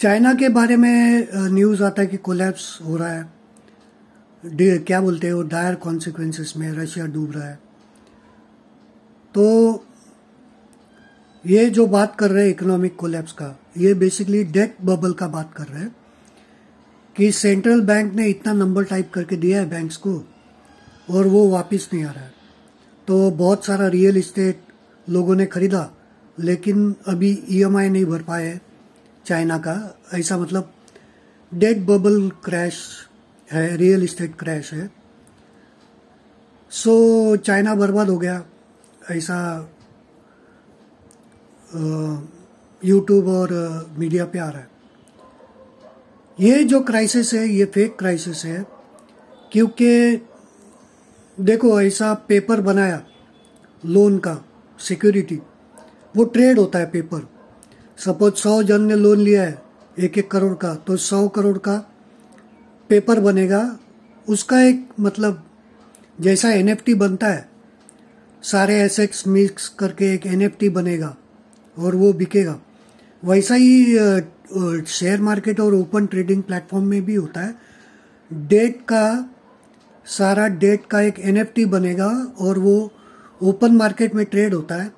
China के बारे में न्यूज़ आता है कि कोलैप्स हो रहा है। क्या बोलते हैं वो? डायर कॉन्सिक्वेंसेस में रशिया डूब रहा है। तो ये जो बात कर रहे हैं इकोनॉमिक कोलैप्स का, ये बेसिकली डेट बबल का बात कर रहे हैं कि सेंट्रल बैंक ने इतना नंबर टाइप करके दिया है बैंक्स को और वो वापस नहीं आ रहा है। तो बहुत सारा रियल इस्टेट लोगों ने खरीदा, लेकिन अभी ईएमआई नहीं भर पाए चाइना का, ऐसा मतलब डेड बबल क्रैश है रियल इस्टेट क्रैश है। सो चाइना बर्बाद हो गया, ऐसा यूट्यूब और मीडिया पे आ रहा है। ये जो क्राइसिस है, ये फेक क्राइसिस है, क्योंकि देखो, ऐसा पेपर बनाया लोन का सिक्योरिटी वो ट्रेड होता है पेपर सपोज़ सौ जन ने लोन लिया है एक एक करोड़ का तो सौ करोड़ का पेपर बनेगा। उसका एक मतलब जैसा एनएफटी बनता है, सारे एसेट्स मिक्स करके एक एनएफटी बनेगा और वो बिकेगा। वैसा ही शेयर मार्केट और ओपन ट्रेडिंग प्लेटफॉर्म में भी होता है। डेट का, सारा डेट का एक एनएफटी बनेगा और वो ओपन मार्केट में ट्रेड होता है।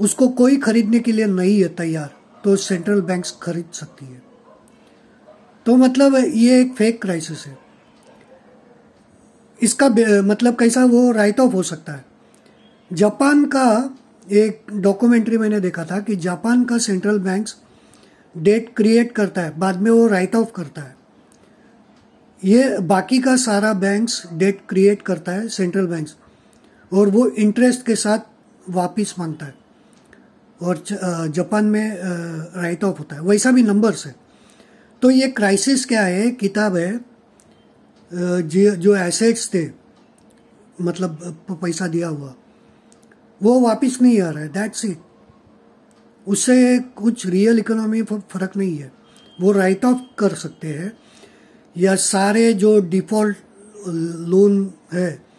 उसको कोई खरीदने के लिए नहीं है तैयार तो सेंट्रल बैंक्स खरीद सकती है। तो मतलब ये एक फेक क्राइसिस है। इसका मतलब कैसा वो राइट ऑफ़ हो सकता है। जापान का एक डॉक्यूमेंट्री मैंने देखा था कि जापान का सेंट्रल बैंक्स डेट क्रिएट करता है, बाद में वो राइट ऑफ़ करता है। ये बाकी का सारा बैंक्स डेट क्रिएट करता है सेंट्रल बैंक्स और वो इंटरेस्ट के साथ वापिस माँगता है। और जापान में राइट ऑफ़ होता है। वैसा भी नंबर्स है। तो ये क्राइसिस क्या है? किताब है। जो एसेट्स थे मतलब पैसा दिया हुआ, वो वापस नहीं आ रहा है। दैट्स इट उससे कुछ रियल इकोनॉमी पर फ़र्क नहीं है। वो राइट ऑफ़ कर सकते हैं। या सारे जो डिफ़ॉल्ट लोन है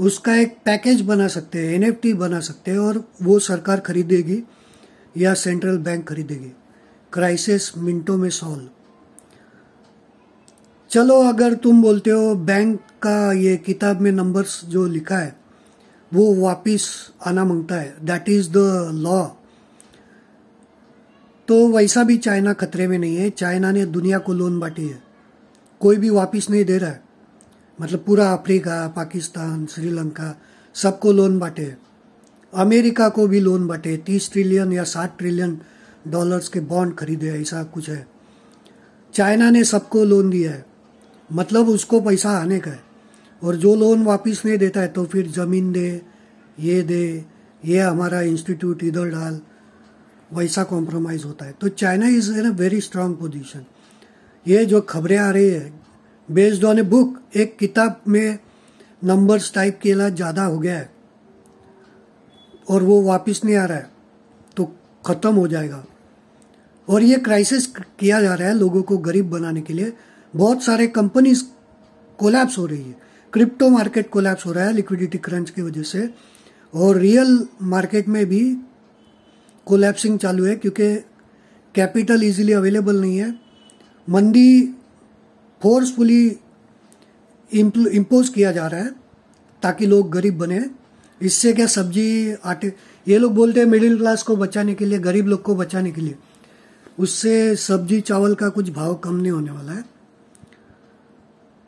उसका एक पैकेज बना सकते हैं एनएफटी बना सकते हैं और वो सरकार खरीदेगी या सेंट्रल बैंक खरीदेगी। क्राइसिस मिनटों में सॉल्व चलो, अगर तुम बोलते हो बैंक का ये किताब में नंबर्स जो लिखा है, वो वापिस आना माँगता है। दैट इज़ द लॉ तो वैसा भी चाइना खतरे में नहीं है। चाइना ने दुनिया को लोन बांटी है। कोई भी वापिस नहीं दे रहा है। मतलब पूरा अफ्रीका, पाकिस्तान, श्रीलंका, सबको लोन बांटे। अमेरिका को भी लोन बांटे। तीस ट्रिलियन या साठ ट्रिलियन डॉलर्स के बॉन्ड खरीदे, ऐसा कुछ है। चाइना ने सबको लोन दिया है। मतलब उसको पैसा आने का है। और जो लोन वापस नहीं देता है तो फिर ज़मीन दे, ये दे, ये हमारा इंस्टीट्यूट इधर डाल, वैसा कॉम्प्रोमाइज़ होता है। तो China is in a very strong position ये जो खबरें आ रही है बेस्ड ऑन ए बुक एक किताब में नंबर्स टाइप केला ज़्यादा हो गया है, और वो वापस नहीं आ रहा है तो ख़त्म हो जाएगा। और ये क्राइसिस किया जा रहा है लोगों को गरीब बनाने के लिए। बहुत सारे कंपनीज़ कोलैप्स हो रही है। क्रिप्टो मार्केट कोलैप्स हो रहा है लिक्विडिटी क्रंच की वजह से। और रियल मार्केट में भी कोलैप्सिंग चालू है, क्योंकि कैपिटल इजीली अवेलेबल नहीं है। मंदी फोर्सफुली इम्पोज किया जा रहा है ताकि लोग गरीब बने। इससे क्या सब्ज़ी आटे, ये लोग बोलते हैं मिडिल क्लास को बचाने के लिए, गरीब लोग को बचाने के लिए। उससे सब्ज़ी चावल का कुछ भाव कम नहीं होने वाला है।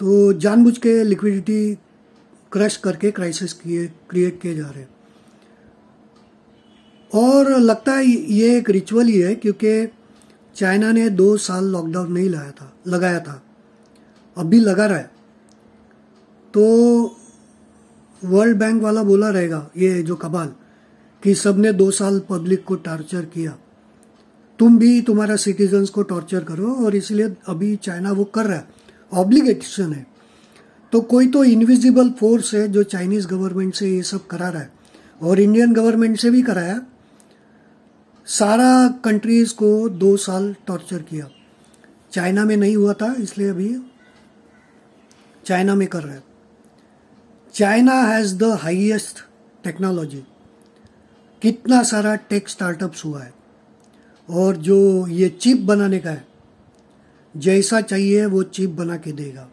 तो जानबूझ के लिक्विडिटी क्रश करके क्राइसिस किए क्रिएट किए जा रहे हैं। और लगता है ये एक रिचुअल ही है, क्योंकि चाइना ने दो साल लॉकडाउन नहीं लाया था, लगाया था। अभी लगा रहा है। तो वर्ल्ड बैंक वाला बोला रहेगा, ये जो कबाल कि सबने दो साल पब्लिक को टॉर्चर किया। तुम भी तुम्हारा सिटीजन्स को टॉर्चर करो, और इसलिए अभी चाइना वो कर रहा है। ऑब्लिगेशन है। तो कोई तो इनविजिबल फोर्स है जो चाइनीज़ गवर्नमेंट से ये सब करा रहा है, और इंडियन गवर्नमेंट से भी कराया सारा कंट्रीज़ को दो साल टॉर्चर किया। चाइना में नहीं हुआ था, इसलिए अभी चाइना में कर रहे हैं। China has the highest technology कितना सारा टेक स्टार्टअप्स हुआ है। और जो ये चिप बनाने का है, जैसा चाहिए वो चिप बना के देगा।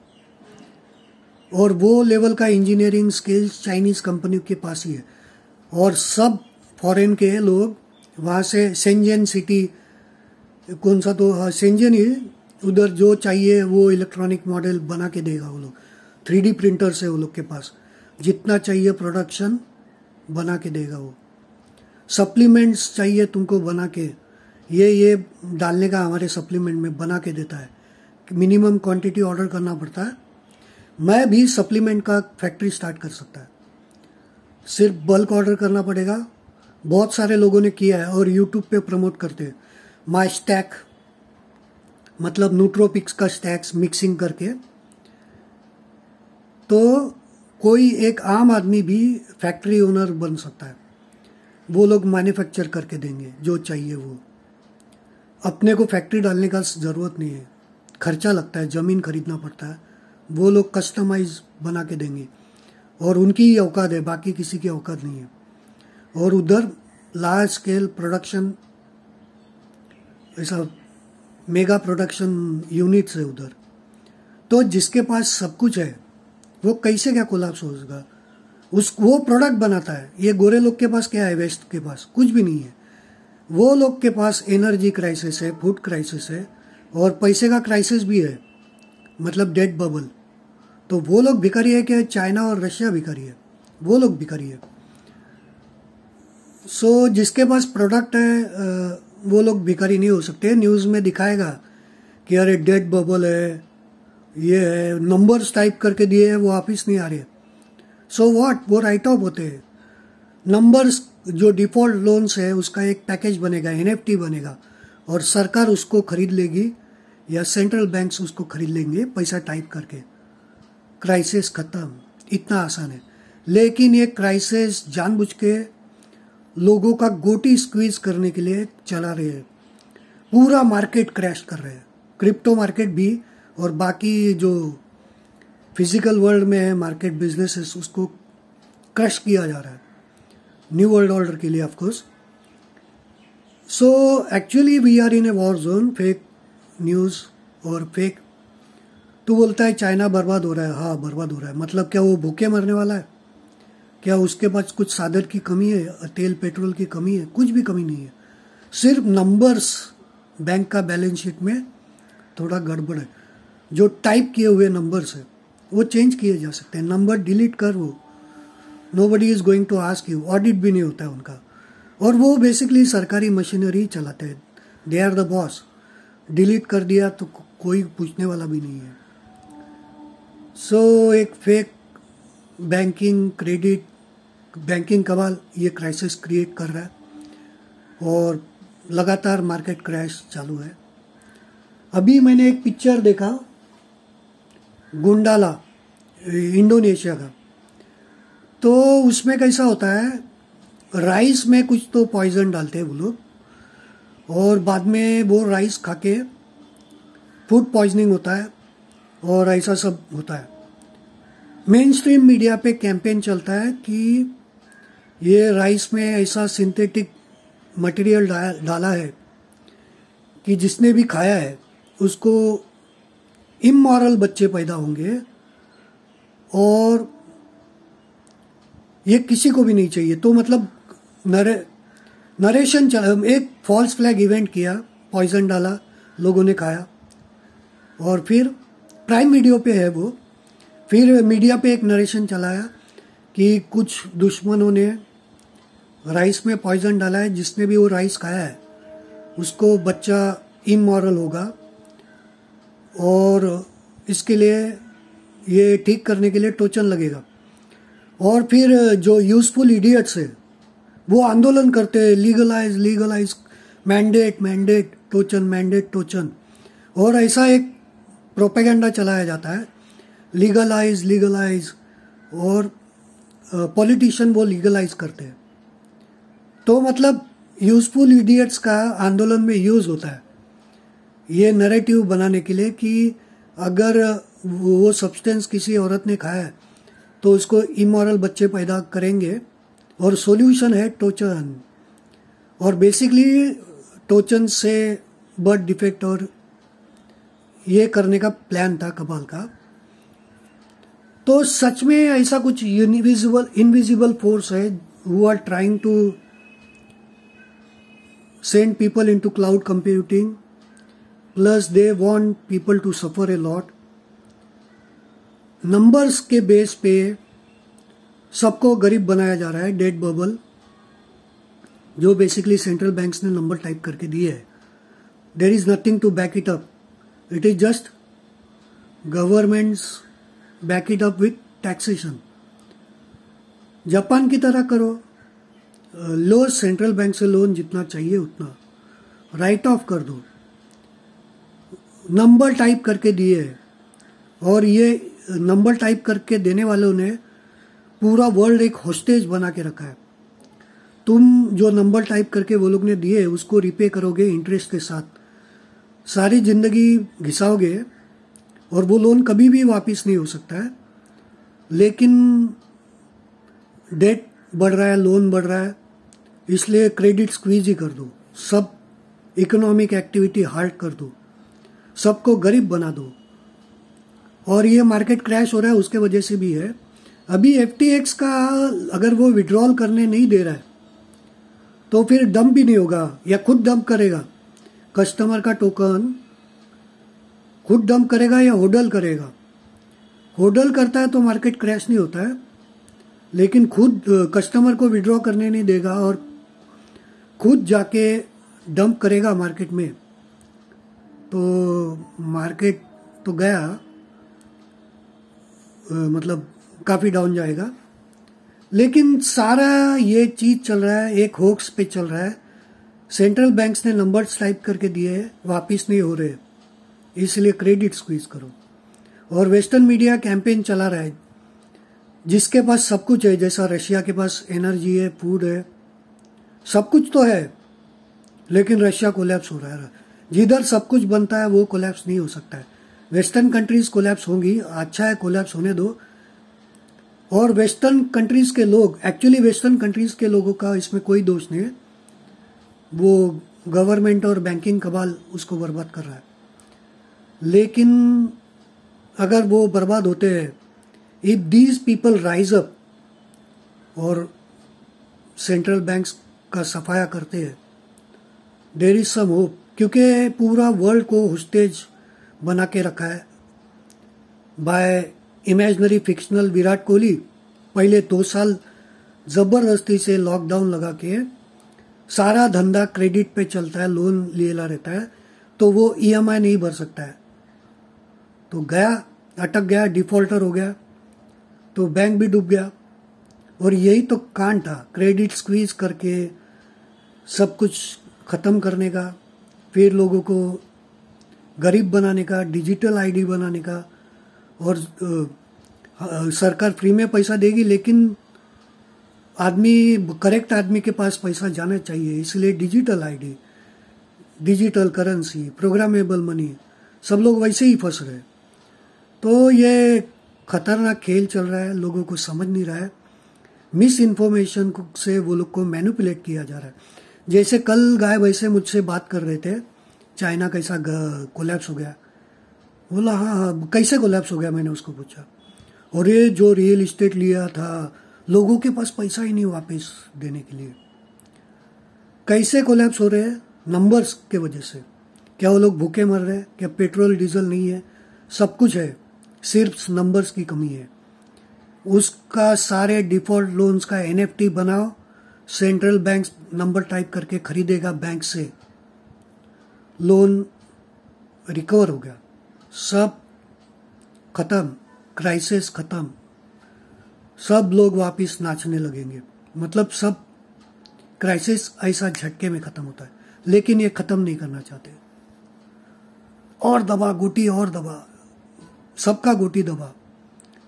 और वो लेवल का इंजीनियरिंग स्किल्स चाइनीज़ कंपनी के पास ही है। और सब फॉरेन के लोग वहाँ से सेंजन सिटी कौन सा तो सेंजन ही उधर जो चाहिए वो इलेक्ट्रॉनिक मॉडल बना के देगा वो लोग। थ्री डी प्रिंटर से वो लोग के पास। जितना चाहिए प्रोडक्शन बना के देगा वो। सप्लीमेंट्स चाहिए तुमको बना के। ये ये डालने का हमारे सप्लीमेंट में बना के देता है। मिनिमम क्वांटिटी ऑर्डर करना पड़ता है। मैं भी सप्लीमेंट का फैक्ट्री स्टार्ट कर सकता है। सिर्फ़ बल्क ऑर्डर करना पड़ेगा। बहुत सारे लोगों ने किया है और यूट्यूब पे प्रमोट करते हैं। माई स्टैक मतलब न्यूट्रोपिक्स का स्टैक्स मिक्सिंग करके तो कोई एक आम आदमी भी फैक्ट्री ओनर बन सकता है। वो लोग मैन्युफैक्चर करके देंगे, जो चाहिए वो। अपने को फैक्ट्री डालने का ज़रूरत नहीं है। खर्चा लगता है, ज़मीन खरीदना पड़ता है। वो लोग कस्टमाइज बना के देंगे। और उनकी ही औकात है, बाकी किसी की औकात नहीं है। और उधर लार्ज स्केल प्रोडक्शन ऐसा मेगा प्रोडक्शन यूनिट्स है उधर। तो जिसके पास सब कुछ है वो कैसे क्या कोलाप्स होगा उस वो प्रोडक्ट बनाता है। ये गोरे लोग के पास क्या है? वेस्ट के पास। कुछ भी नहीं है। वो लोग के पास एनर्जी क्राइसिस है फ़ूड क्राइसिस है और पैसे का क्राइसिस भी है। मतलब डेड बबल तो वो लोग भिखारी है कि चाइना और रशिया भिखारी है। वो लोग भिखारी है। सो so, जिसके पास प्रोडक्ट है वो लोग भिखारी नहीं हो सकते। न्यूज़ में दिखाएगा कि अरे डेड बबल है, ये है नंबर्स टाइप करके दिए हैं, वो वापिस नहीं आ रहे। सो व्हाट वो राइट ऑफ़ होते हैं। नंबर्स जो डिफ़ॉल्ट लोन्स है, उसका एक पैकेज बनेगा एनएफटी बनेगा। और सरकार उसको खरीद लेगी या सेंट्रल बैंक्स उसको खरीद लेंगे पैसा टाइप करके। क्राइसिस खत्म। इतना आसान है। लेकिन ये क्राइसिस जानबूझ के लोगों का गोटी स्क्वीज करने के लिए चला रहे हैं। पूरा मार्केट क्रैश कर रहे हैं। क्रिप्टो मार्केट भी और बाकी जो फ़िज़िकल वर्ल्ड में है मार्केट बिजनेसेस उसको क्रश किया जा रहा है। न्यू वर्ल्ड ऑर्डर के लिए of course so actually we are in a war zone fake news और फेक तो बोलता है, चाइना बर्बाद हो रहा है। हाँ बर्बाद हो रहा है। मतलब क्या वो भूखे मरने वाला है? क्या उसके पास कुछ साधन की कमी है? तेल पेट्रोल की कमी है? कुछ भी कमी नहीं है। सिर्फ़ नंबर्स बैंक का बैलेंस शीट में थोड़ा गड़बड़ है। जो टाइप किए हुए नंबर्स है वो चेंज किए जा सकते हैं। नंबर डिलीट कर वो। Nobody is going to ask you audit भी नहीं होता है उनका। और वो बेसिकली सरकारी मशीनरी चलाते हैं। They are the boss delete कर दिया तो कोई पूछने वाला भी नहीं है। सो so, एक फेक बैंकिंग क्रेडिट बैंकिंग कमाल ये क्राइसिस क्रिएट कर रहा है और लगातार मार्केट क्रैश चालू है। अभी मैंने एक पिक्चर देखा गुंडाला इंडोनेशिया का। तो उसमें कैसा होता है राइस में कुछ तो पॉइजन डालते हैं वो लोग और बाद में वो राइस खा के फ़ूड पॉइजनिंग होता है और ऐसा सब होता है। मेन स्ट्रीम मीडिया पे कैंपेन चलता है कि ये राइस में ऐसा सिंथेटिक मटेरियल डाला है कि जिसने भी खाया है, उसको इमोरल बच्चे पैदा होंगे और ये किसी को भी नहीं चाहिए। तो मतलब नरे, नरेशन चला एक फॉल्स फ्लैग इवेंट किया, पॉइजन डाला, लोगों ने खाया और फिर प्राइम वीडियो पे है वो। फिर मीडिया पे एक नरेशन चलाया कि कुछ दुश्मनों ने राइस में पॉइजन डाला है, जिसने भी वो राइस खाया है, उसको बच्चा इमोरल होगा। और इसके लिए, ये ठीक करने के लिए टोचन लगेगा। और फिर जो यूजफुल इडियट्स है, वो आंदोलन करते हैं लीगलाइज लीगलाइज मैंडेट मैंडेट टोचन मैंडेट टोचन। और ऐसा एक प्रोपेगेंडा चलाया जाता है लीगलाइज लीगलाइज और पॉलिटिशियन वो लीगलाइज करते हैं। तो मतलब यूजफुल इडियट्स का आंदोलन में यूज़ होता है। ये नरेटिव बनाने के लिए कि अगर वो सब्सटेंस किसी औरत ने खाया है तो उसको इमोरल बच्चे पैदा करेंगे और सॉल्यूशन है टोचन और बेसिकली टोचन से बर्थ डिफेक्ट और ये करने का प्लान था कपाल का। तो सच में ऐसा कुछ इनविजिबल इनविजिबल फोर्स है who are trying to send people into cloud computing plus they want people to suffer a lot numbers के बेस पे सबको गरीब बनाया जा रहा है डेड बबल जो बेसिकली सेंट्रल बैंक्स ने नंबर टाइप करके दिए है। There is nothing to back it up it is just governments back it up with taxation Japan की तरह करो। लो सेंट्रल बैंक से लोन जितना चाहिए उतना। राइट ऑफ़ कर दो। नंबर टाइप करके दिए। है और ये नंबर टाइप करके देने वालों ने पूरा वर्ल्ड एक हॉस्टेज बना के रखा है। तुम जो नंबर टाइप करके वो लोग ने दिए, उसको रिपे करोगे इंटरेस्ट के साथ। सारी ज़िंदगी घिसाओगे और वो लोन कभी भी वापस नहीं हो सकता है। लेकिन डेट बढ़ रहा है लोन बढ़ रहा है, इसलिए क्रेडिट स्क्वीज ही कर दो। सब इकोनॉमिक एक्टिविटी हार्ड कर दो। सबको गरीब बना दो। और ये मार्केट क्रैश हो रहा है, उसके वजह से भी है। अभी एफटीएक्स का अगर वो विड्रॉल करने नहीं दे रहा है तो फिर डंप भी नहीं होगा, या खुद डंप करेगा। कस्टमर का टोकन खुद डंप करेगा या होडल करेगा। होडल करता है तो मार्केट क्रैश नहीं होता है। लेकिन खुद कस्टमर को विड्रॉ करने नहीं देगा और खुद जाके डंप करेगा मार्केट में। तो मार्केट तो गया मतलब काफ़ी डाउन जाएगा। लेकिन सारा ये चीज़ चल रहा है, एक होक्स पे चल रहा है। सेंट्रल बैंक्स ने नंबर्स टाइप करके दिए हैं वापिस नहीं हो रहे। इसलिए क्रेडिट स्क्वीज करो। और वेस्टर्न मीडिया कैंपेन चला रहा है। जिसके पास सब कुछ है, जैसा रशिया के पास एनर्जी है फ़ूड है, सब कुछ तो है, लेकिन रशिया कोलैप्स हो रहा है। जिधर सब कुछ बनता है, वो कोलैप्स नहीं हो सकता है। वेस्टर्न कंट्रीज़ कोलैप्स होंगी अच्छा है कोलैप्स होने दो। और वेस्टर्न कंट्रीज़ के लोग एक्चुअली वेस्टर्न कंट्रीज़ के लोगों का इसमें कोई दोष नहीं है। वो गवर्नमेंट और बैंकिंग कबाल उसको बर्बाद कर रहा है। लेकिन अगर वो बर्बाद होते हैं if these people rise up और सेंट्रल बैंक्स का सफाया करते हैं देर इज़ सम होप क्योंकि पूरा वर्ल्ड को हुस्टेज बना के रखा है। By imaginary fictional Virat Kohli पहले दो साल ज़बरदस्ती से लॉकडाउन लगा के सारा धंधा क्रेडिट पे चलता है लोन लेला रहता है तो वो ईएमआई e नहीं भर सकता है। तो गया, अटक गया डिफॉल्टर हो गया। तो बैंक भी डूब गया। और यही तो कांड था क्रेडिट स्क्वीज करके सब कुछ ख़त्म करने का, फिर लोगों को गरीब बनाने का डिजिटल आईडी बनाने का, और सरकार फ्री में पैसा देगी, लेकिन आदमी करेक्ट आदमी के पास पैसा जाना चाहिए, इसलिए digital ID digital currency programmable money सब लोग वैसे ही फंस रहे। तो ये खतरनाक खेल चल रहा है, लोगों को समझ नहीं रहा है। मिस इन्फॉर्मेशन से वो लोग को मैनुपुलेट किया जा रहा है। जैसे कल गाय वैसे मुझसे बात कर रहे थे, चाइना कैसा कोलैप्स हो गया। बोला हाँ हाँ कैसे कोलैप्स हो गया? मैंने उसको पूछा। और ये जो रियल इस्टेट लिया था, लोगों के पास पैसा ही नहीं वापस देने के लिए। कैसे कोलैप्स हो रहे हैं? नंबर्स के वजह से। क्या वो लोग भूखे मर रहे हैं? क्या पेट्रोल डीजल नहीं है? सब कुछ है। सिर्फ़ नंबर्स की कमी है। उसका सारे डिफ़ॉल्ट लोन्स का एनएफटी बनाओ सेंट्रल बैंक नंबर टाइप करके खरीदेगा बैंक से। लोन रिकवर हो गया। सब खत्म क्राइसिस खत्म। सब लोग वापस नाचने लगेंगे। मतलब सब क्राइसिस ऐसा झटके में खत्म होता है। लेकिन ये खत्म नहीं करना चाहते। और दबा, गुटी और दबा। सबका गोटी दबा।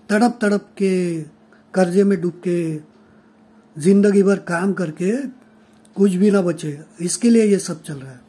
तड़प तड़प के कर्जे में डूब के ज़िंदगी भर काम करके कुछ भी ना बचे। इसके लिए ये सब चल रहा है।